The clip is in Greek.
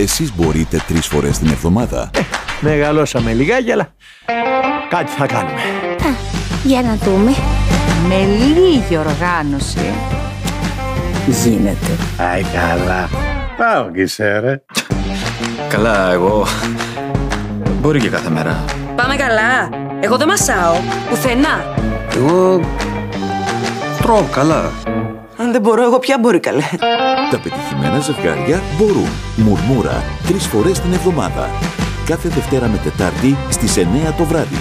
Εσείς μπορείτε τρεις φορές την εβδομάδα. Ε, μεγαλώσαμε λιγάκι, αλλά κάτι θα κάνουμε. Για να δούμε. Με λίγη οργάνωση γίνεται. Άι καλά. Πάω κι σε ρε. Καλά, εγώ... Μπορεί και κάθε μέρα. Πάμε καλά. Εγώ δεν μασάω. Πουθενά. Εγώ... Τρώω καλά. Αν δεν μπορώ, εγώ πια μπορεί καλέ. Τα πετυχημένα ζευγάρια μπορούν. Μουρμούρα τρεις φορές την εβδομάδα. Κάθε Δευτέρα με Τετάρτη στις 9 το βράδυ.